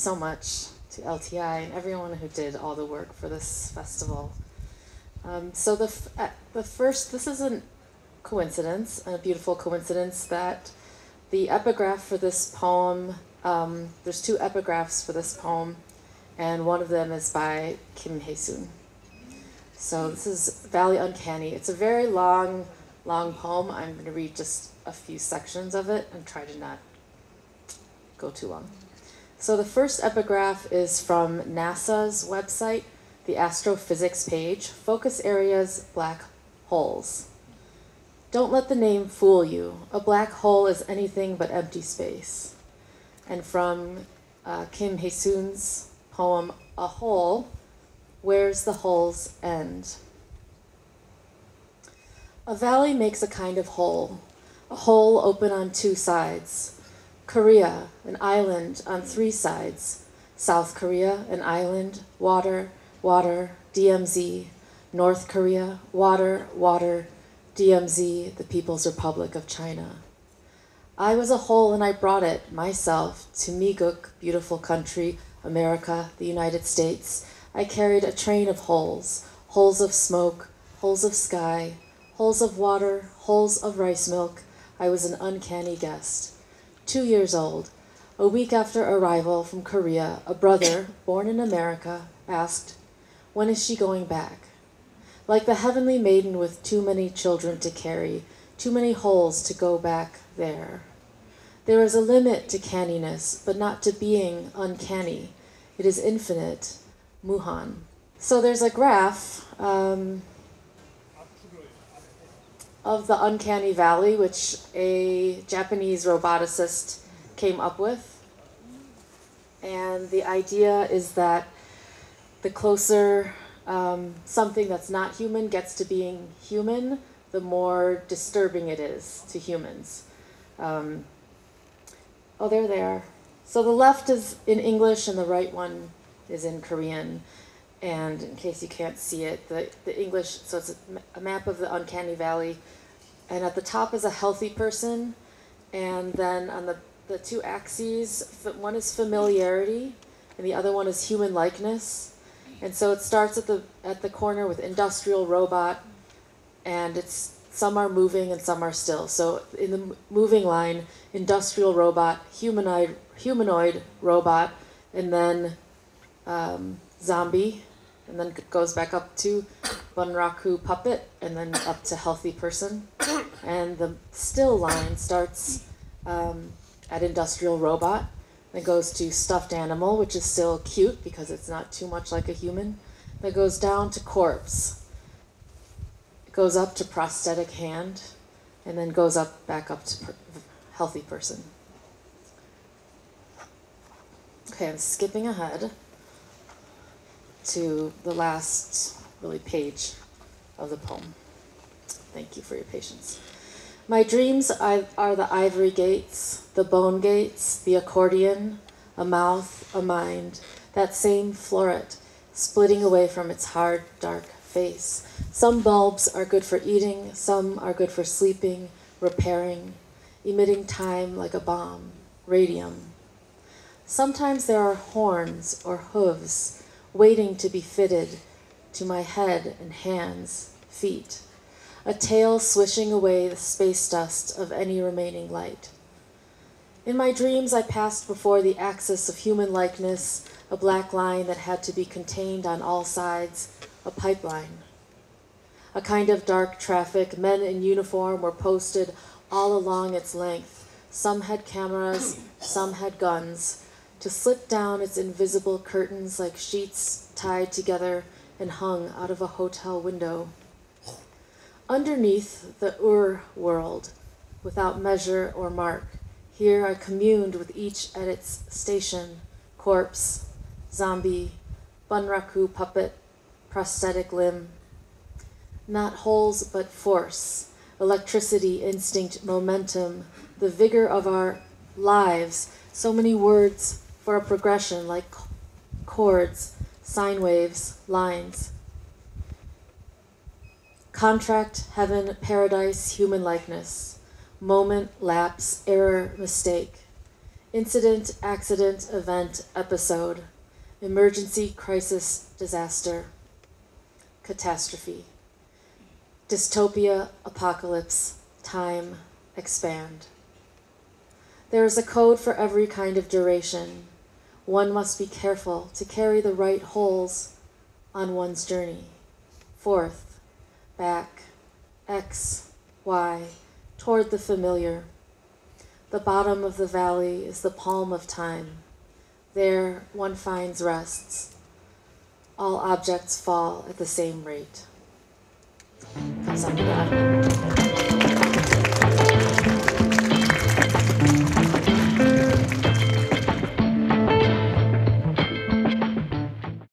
so much to LTI and everyone who did all the work for this festival. Um, so the, uh, the first, this is a coincidence, a beautiful coincidence that the epigraph for this poem, um, there's two epigraphs for this poem, and one of them is by Kim Hae-soon. So this is Valley Uncanny. It's a very long, long poem. I'm going to read just a few sections of it and try to not go too long. So the first epigraph is from NASA's website, the astrophysics page, focus areas, black holes. Don't let the name fool you. A black hole is anything but empty space. And from uh, Kim Hae-soon's poem, A Hole, Where's the Hole's End? A valley makes a kind of hole, a hole open on two sides. Korea, an island on three sides. South Korea, an island, water, water, DMZ. North Korea, water, water, DMZ, the People's Republic of China. I was a hole and I brought it, myself, to Miguk, beautiful country, America, the United States. I carried a train of holes, holes of smoke, holes of sky, holes of water, holes of rice milk. I was an uncanny guest two years old. A week after arrival from Korea, a brother, born in America, asked, When is she going back? Like the heavenly maiden with too many children to carry, too many holes to go back there. There is a limit to canniness, but not to being uncanny. It is infinite. Muhan. So there's a graph um, of the uncanny valley, which a Japanese roboticist came up with. And the idea is that the closer um, something that's not human gets to being human, the more disturbing it is to humans. Um, oh, there they are. So the left is in English and the right one is in Korean. And in case you can't see it, the, the English, so it's a map of the uncanny valley. And at the top is a healthy person. And then on the, the two axes, one is familiarity and the other one is human likeness. And so it starts at the, at the corner with industrial robot and it's some are moving and some are still. So in the moving line, industrial robot, humanoid, humanoid robot, and then um, zombie, and then goes back up to Bunraku puppet, and then up to healthy person. And the still line starts um, at industrial robot, then goes to stuffed animal, which is still cute because it's not too much like a human. that goes down to corpse. It goes up to prosthetic hand, and then goes up back up to per- healthy person. Okay, I'm skipping ahead to the last really page of the poem. Thank you for your patience. My dreams are the ivory gates, the bone gates, the accordion, a mouth, a mind, that same floret splitting away from its hard, dark face. Some bulbs are good for eating, some are good for sleeping, repairing, emitting time like a bomb, radium. Sometimes there are horns or hooves waiting to be fitted to my head and hands, feet, a tail swishing away the space dust of any remaining light. In my dreams, I passed before the axis of human likeness, a black line that had to be contained on all sides, a pipeline. A kind of dark traffic, men in uniform were posted all along its length. Some had cameras, some had guns, to slip down its invisible curtains like sheets tied together and hung out of a hotel window. Underneath the Ur world, without measure or mark, here I communed with each at its station corpse, zombie, bunraku puppet, prosthetic limb. Not holes but force, electricity, instinct, momentum, the vigor of our lives. So many words for a progression like chords, sine waves, lines. Contract, heaven, paradise, human likeness. Moment, lapse, error, mistake. Incident, accident, event, episode. Emergency, crisis, disaster. Catastrophe. Dystopia, apocalypse, time, expand. There is a code for every kind of duration. One must be careful to carry the right holes on one's journey. Forth, back, X, Y, toward the familiar. The bottom of the valley is the palm of time. There one finds rests. All objects fall at the same rate. Kamsahamnida.